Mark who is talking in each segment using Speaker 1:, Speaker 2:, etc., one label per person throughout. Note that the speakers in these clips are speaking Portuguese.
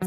Speaker 1: My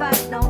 Speaker 1: but no